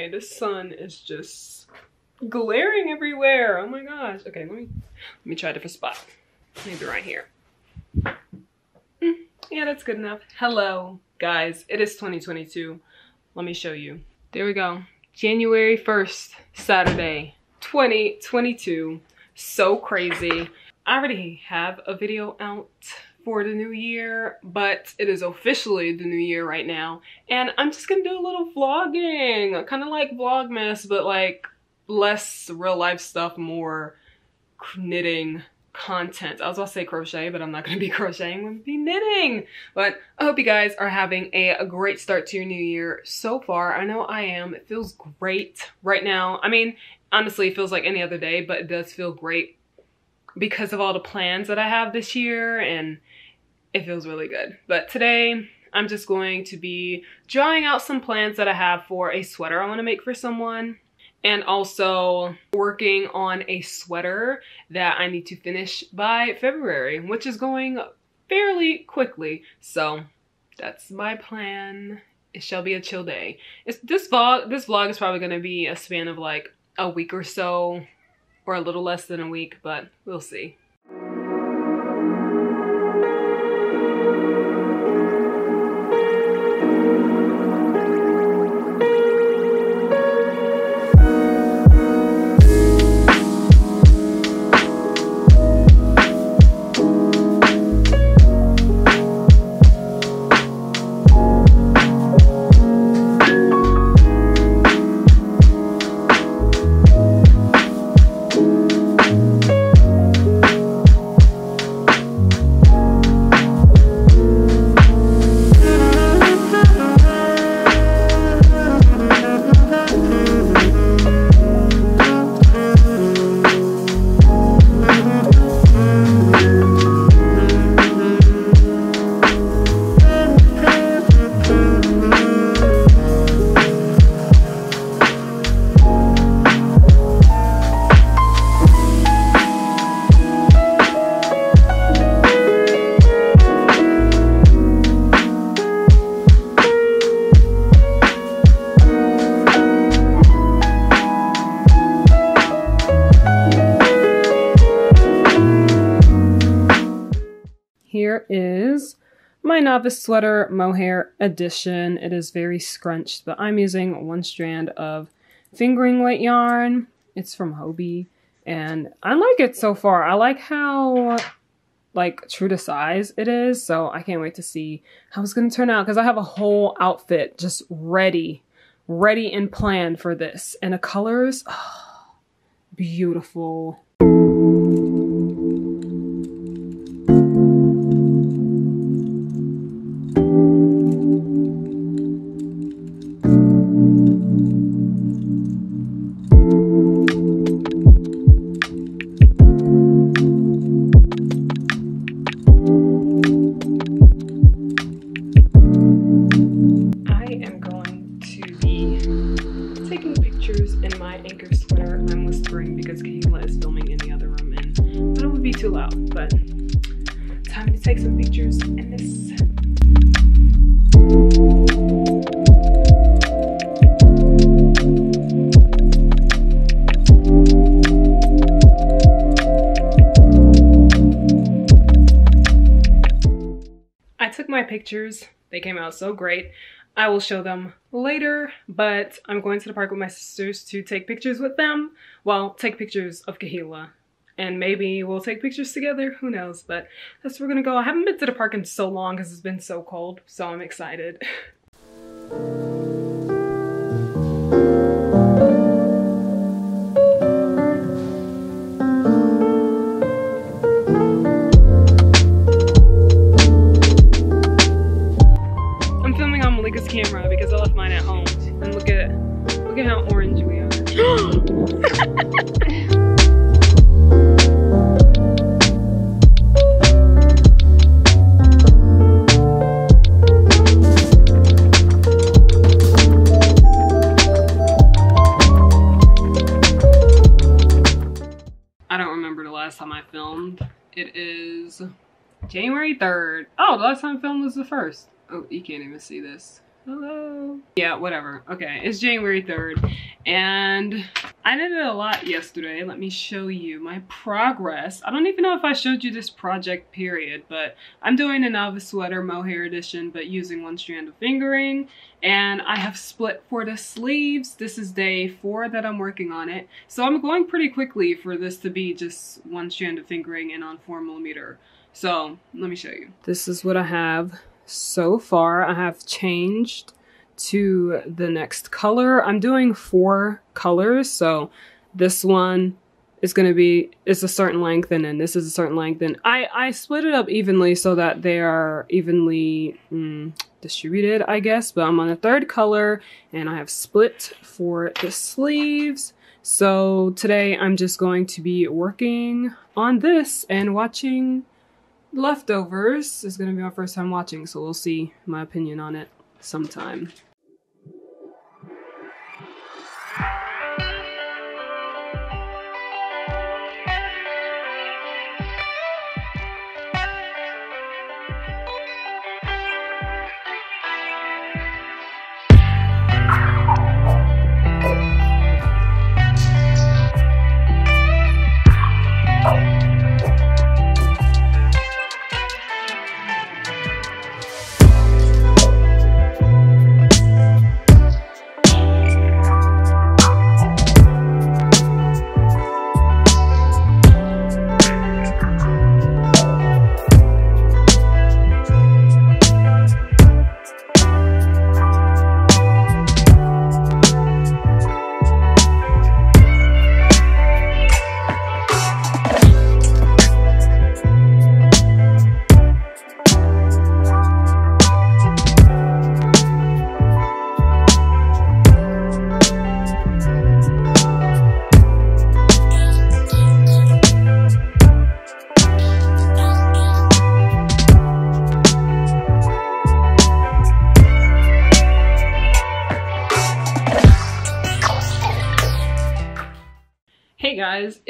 Okay, the sun is just glaring everywhere. Oh my gosh. Okay, let me let me try a different spot. Maybe right here. Mm, yeah, that's good enough. Hello, guys. It is 2022. Let me show you. There we go. January 1st, Saturday, 2022. So crazy. I already have a video out for the new year, but it is officially the new year right now. And I'm just gonna do a little vlogging, kind of like Vlogmas, but like less real life stuff, more knitting content. I was about to say crochet, but I'm not gonna be crocheting, I'm gonna be knitting. But I hope you guys are having a, a great start to your new year so far. I know I am. It feels great right now. I mean, honestly, it feels like any other day, but it does feel great because of all the plans that I have this year and it feels really good. But today I'm just going to be drawing out some plans that I have for a sweater I want to make for someone and also working on a sweater that I need to finish by February, which is going fairly quickly. So that's my plan. It shall be a chill day. It's, this vlog, this vlog is probably going to be a span of like a week or so or a little less than a week, but we'll see. Is my novice sweater mohair edition. It is very scrunched, but I'm using one strand of fingering weight yarn. It's from Hobbii, and I like it so far. I like how like true to size it is, so I can't wait to see how it's gonna turn out because I have a whole outfit just ready, ready and planned for this. And the colors, oh, beautiful. My pictures. They came out so great. I will show them later, but I'm going to the park with my sisters to take pictures with them. Well, take pictures of Kahila and maybe we'll take pictures together. Who knows? But that's where we're gonna go. I haven't been to the park in so long because it's been so cold, so I'm excited. camera because I left mine at home. And look at look at how orange we are. I don't remember the last time I filmed. It is January 3rd. Oh, the last time I filmed was the 1st. Oh, you can't even see this. Hello. Yeah, whatever. Okay, it's January 3rd and I did it a lot yesterday. Let me show you my progress. I don't even know if I showed you this project period, but I'm doing a Novice sweater mohair edition, but using one strand of fingering. And I have split for the sleeves. This is day four that I'm working on it. So I'm going pretty quickly for this to be just one strand of fingering and on four millimeter. So let me show you. This is what I have so far. I have changed to the next color. I'm doing four colors, so this one is going to be it's a certain length and then this is a certain length and I, I split it up evenly so that they are evenly mm, distributed I guess but I'm on the third color and I have split for the sleeves so today I'm just going to be working on this and watching Leftovers is going to be my first time watching, so we'll see my opinion on it sometime.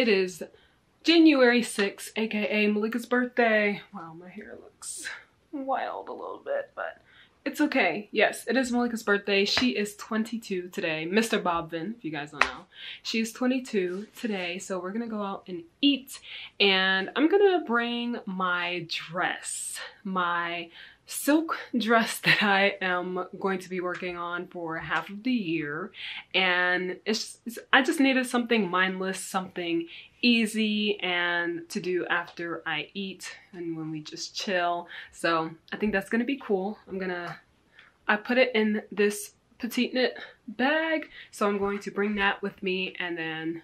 It is January 6th, aka Malika's birthday. Wow, my hair looks wild a little bit, but it's okay. Yes, it is Malika's birthday. She is 22 today. Mr. Bobvin, if you guys don't know. She is 22 today, so we're gonna go out and eat. And I'm gonna bring my dress, my silk dress that I am going to be working on for half of the year. And it's, it's, I just needed something mindless something easy and to do after I eat and when we just chill. So I think that's gonna be cool. I'm gonna I put it in this petite knit bag. So I'm going to bring that with me and then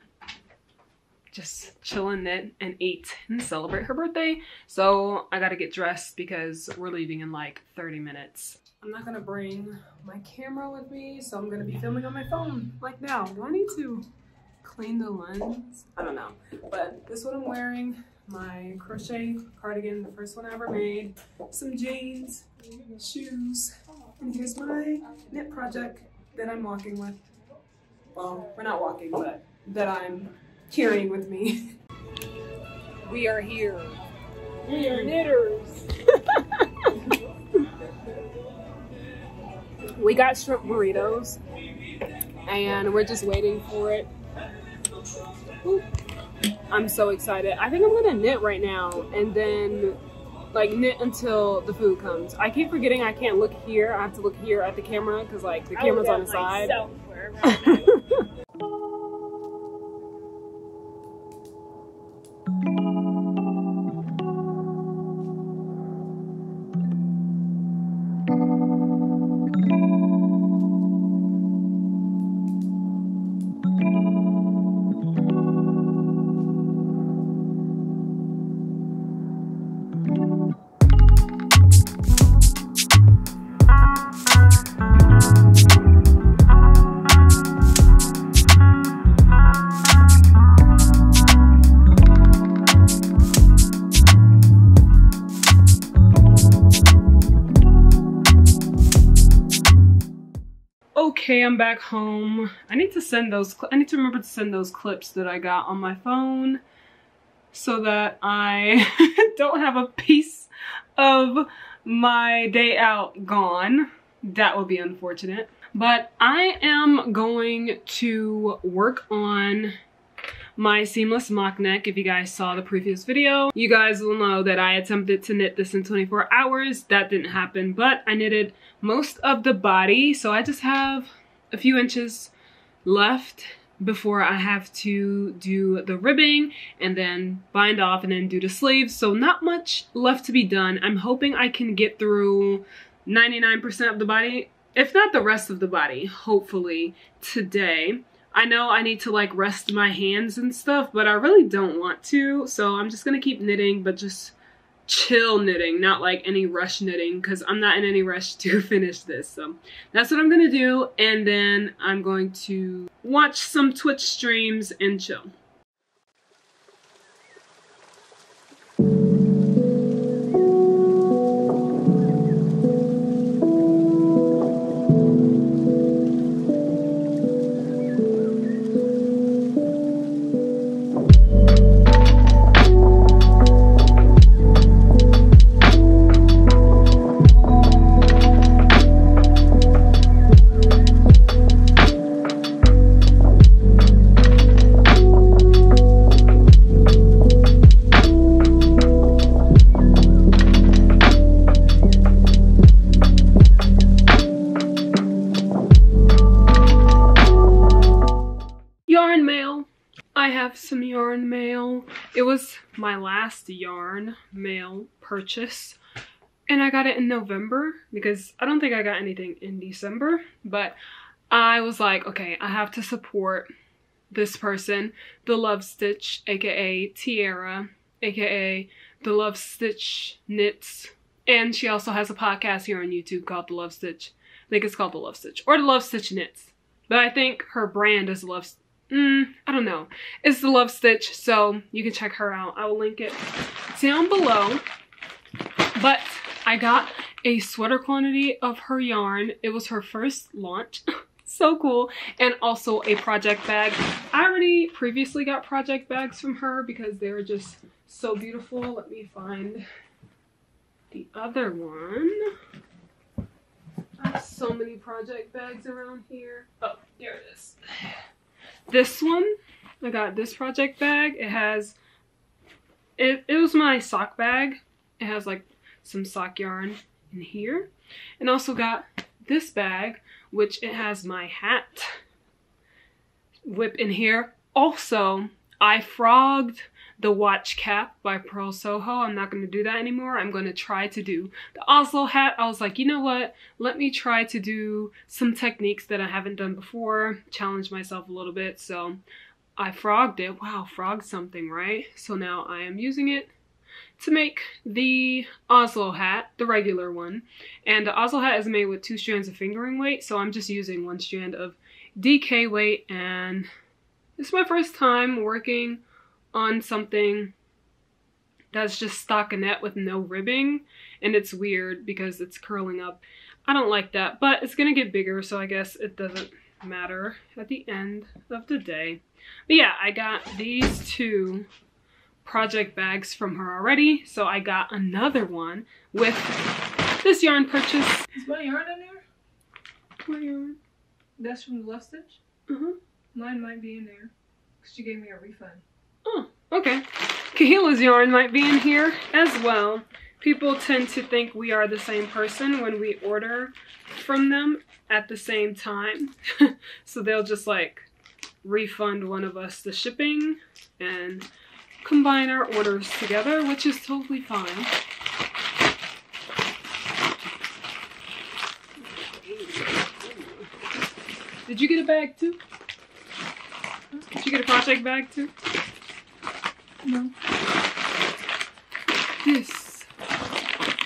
just chilling it and eat and celebrate her birthday. So I gotta get dressed because we're leaving in like 30 minutes. I'm not gonna bring my camera with me, so I'm gonna be filming on my phone like now. Do I need to clean the lens? I don't know. But this is what I'm wearing. My crochet cardigan, the first one I ever made. Some jeans, shoes, and here's my knit project that I'm walking with. Well, we're not walking, but that I'm carrying with me. We are here. We are knitters. we got shrimp burritos and we're just waiting for it. Ooh. I'm so excited. I think I'm gonna knit right now and then like knit until the food comes. I keep forgetting I can't look here. I have to look here at the camera because like the camera's on the side. Okay, I'm back home. I need to send those, I need to remember to send those clips that I got on my phone so that I don't have a piece of my day out gone. that would be unfortunate. But I am going to work on my seamless mock neck. If you guys saw the previous video, you guys will know that I attempted to knit this in 24 hours. That didn't happen, but I knitted most of the body. So I just have a few inches left before I have to do the ribbing and then bind off and then do the sleeves. So not much left to be done. I'm hoping I can get through 99% of the body, if not the rest of the body, hopefully today. I know I need to like rest my hands and stuff, but I really don't want to. So I'm just gonna keep knitting, but just chill knitting, not like any rush knitting because I'm not in any rush to finish this. So that's what I'm gonna do. And then I'm going to watch some Twitch streams and chill. It was my last yarn mail purchase. And I got it in November because I don't think I got anything in December. But I was like, okay, I have to support this person, the Love Stitch, aka Tiara, aka the Love Stitch Knits. And she also has a podcast here on YouTube called The Love Stitch. I think it's called The Love Stitch or The Love Stitch Knits. But I think her brand is Love mm, I don't know. It's the Love Stitch, so you can check her out. I will link it down below. But I got a sweater quantity of her yarn. It was her first launch. so cool. And also a project bag. I already previously got project bags from her because they're just so beautiful. Let me find the other one. I have so many project bags around here. Oh, there it is. This one, I got this project bag. It has, it, it was my sock bag. It has like some sock yarn in here. And also got this bag, which it has my hat WIP in here. Also, I frogged the watch cap by Purl Soho. I'm not going to do that anymore. I'm going to try to do the Oslo hat. I was like, you know what? Let me try to do some techniques that I haven't done before, challenge myself a little bit. So I frogged it. Wow, frogged something, right? So now I am using it to make the Oslo hat, the regular one. And the Oslo hat is made with two strands of fingering weight, so I'm just using one strand of DK weight and this is my first time working on something that's just stockinette with no ribbing and it's weird because it's curling up. I don't like that, but it's gonna get bigger so I guess it doesn't matter at the end of the day. But yeah, I got these two project bags from her already, so I got another one with this yarn purchase. Is my yarn in there? What yarn? That's from the Love Stitch? Uh-huh. Mine might be in there. Because she gave me a refund. Oh, okay. Kahila's yarn might be in here as well. People tend to think we are the same person when we order from them at the same time. so they'll just like refund one of us the shipping and combine our orders together, which is totally fine. Did you get a bag too? Did you get a project bag too? No. This.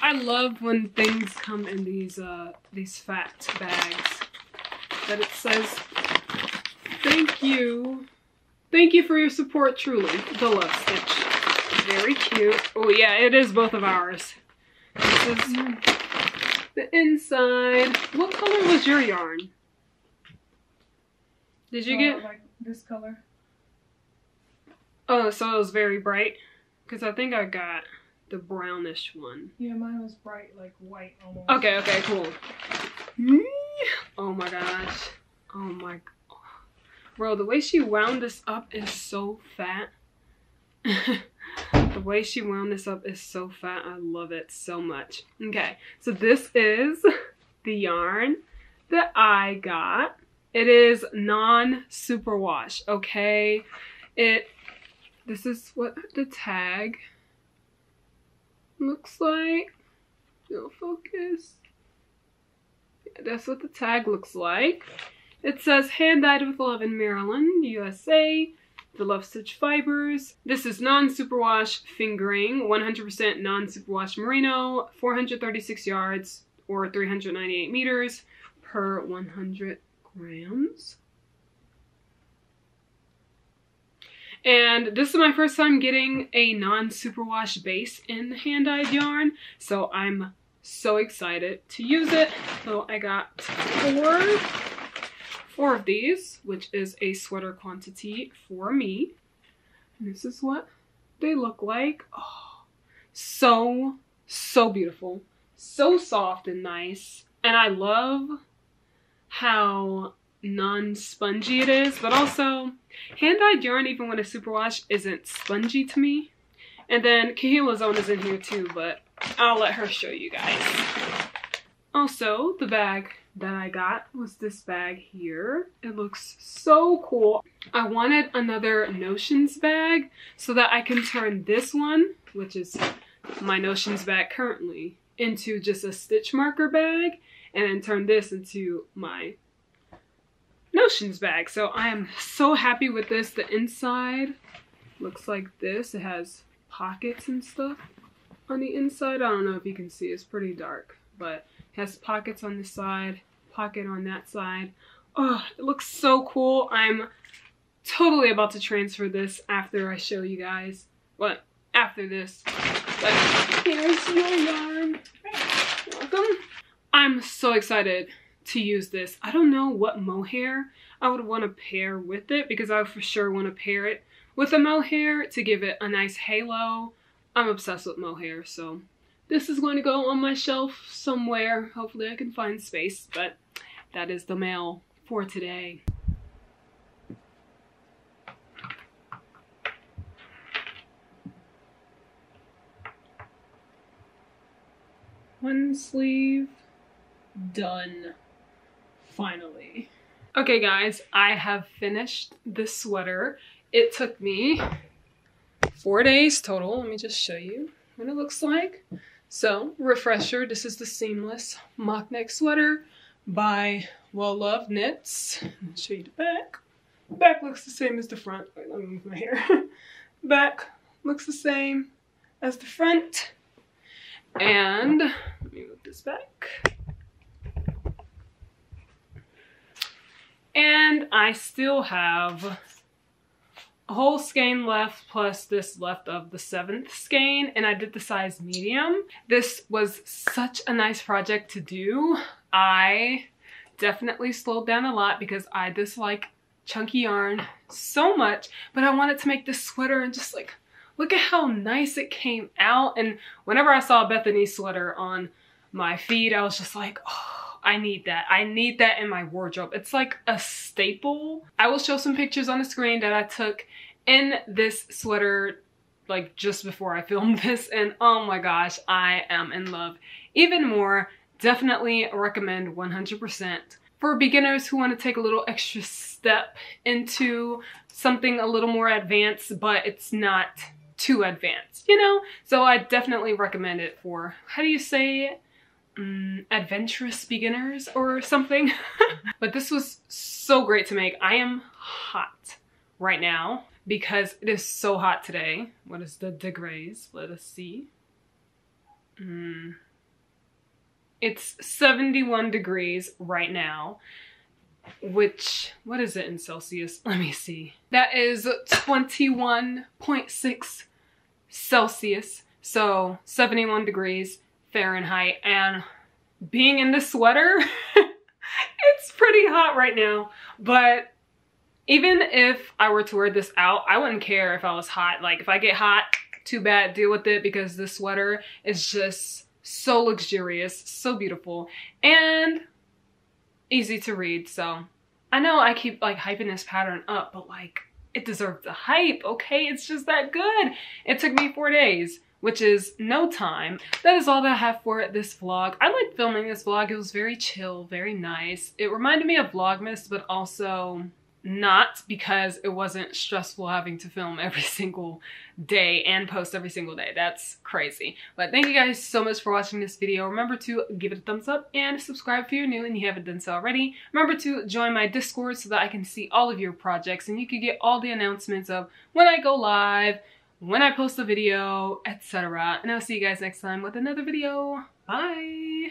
I love when things come in these uh these fat bags. That it says thank you. Thank you for your support truly. The love stitch. Very cute. Oh yeah, it is both of ours. This is the inside. What color was your yarn? Did you Uh, get like this color? Oh, so it was very bright? Because I think I got the brownish one. Yeah, mine was bright, like white almost. Okay, okay, cool. Oh my gosh. Oh my. Bro, the way she wound this up is so fat. the way she wound this up is so fat. I love it so much. Okay, so this is the yarn that I got. It is non-superwash, okay? It, this is what the tag looks like. No focus. Yeah, that's what the tag looks like. It says hand dyed with love in Maryland, USA. The Love Stitch fibers. This is non-superwash fingering, 100% non-superwash merino, 436 yards or 398 meters per 100 grams. And this is my first time getting a non-superwash base in hand-dyed yarn, so I'm so excited to use it. So I got four, four of these, which is a sweater quantity for me. And this is what they look like. Oh, so, so beautiful. So soft and nice. And I love how non-spongy it is, but also hand-dyed yarn, even when it's superwash, isn't spongy to me. And then Kahila own is in here too, but I'll let her show you guys. Also, the bag that I got was this bag here. It looks so cool. I wanted another Notions bag so that I can turn this one, which is my Notions bag currently, into just a stitch marker bag and then turn this into my Notions bag. So I am so happy with this. The inside looks like this. It has pockets and stuff on the inside. I don't know if you can see, it's pretty dark, but it has pockets on the side, pocket on that side. Oh, it looks so cool. I'm totally about to transfer this after I show you guys. What? After this. But here's your yarn. Welcome. I'm so excited to use this. I don't know what mohair I would want to pair with it because I for sure want to pair it with a mohair to give it a nice halo. I'm obsessed with mohair, so this is going to go on my shelf somewhere. Hopefully I can find space, but that is the mail for today. One sleeve done finally. Okay guys, I have finished this sweater. It took me four days total. Let me just show you what it looks like. So, refresher, this is the seamless mock neck sweater by Well Loved Knits. I'll show you the back. Back looks the same as the front. Wait, let me move my hair. back looks the same as the front. And let me move this back. And I still have a whole skein left plus this left of the seventh skein and I did the size medium. This was such a nice project to do. I definitely slowed down a lot because I dislike chunky yarn so much, but I wanted to make this sweater and just like, look at how nice it came out. And whenever I saw Bethany's sweater on my feed, I was just like, oh, I need that. I need that in my wardrobe. It's like a staple. I will show some pictures on the screen that I took in this sweater like just before I filmed this and oh my gosh, I am in love even more. Definitely recommend 100% for beginners who want to take a little extra step into something a little more advanced, but it's not too advanced, you know? So I definitely recommend it for, how do you say it? Um, adventurous beginners or something. but this was so great to make. I am hot right now because it is so hot today. What is the degrees? Let us see. Mm. It's 71 degrees right now, which, what is it in Celsius? Let me see. That is 21.6 Celsius. So 71 degrees Fahrenheit and being in the sweater, it's pretty hot right now. But even if I were to wear this out, I wouldn't care if I was hot. Like if I get hot, too bad, deal with it because this sweater is just so luxurious, so beautiful. And easy to read. So I know I keep like hyping this pattern up, but like it deserves the hype, okay? It's just that good. It took me four days which is no time. That is all that I have for this vlog. I liked filming this vlog. It was very chill, very nice. It reminded me of Vlogmas, but also not because it wasn't stressful having to film every single day and post every single day. That's crazy. But thank you guys so much for watching this video. Remember to give it a thumbs up and subscribe if you're new and you haven't done so already. Remember to join my Discord so that I can see all of your projects and you can get all the announcements of when I go live, when I post a video, etc. And I'll see you guys next time with another video. Bye!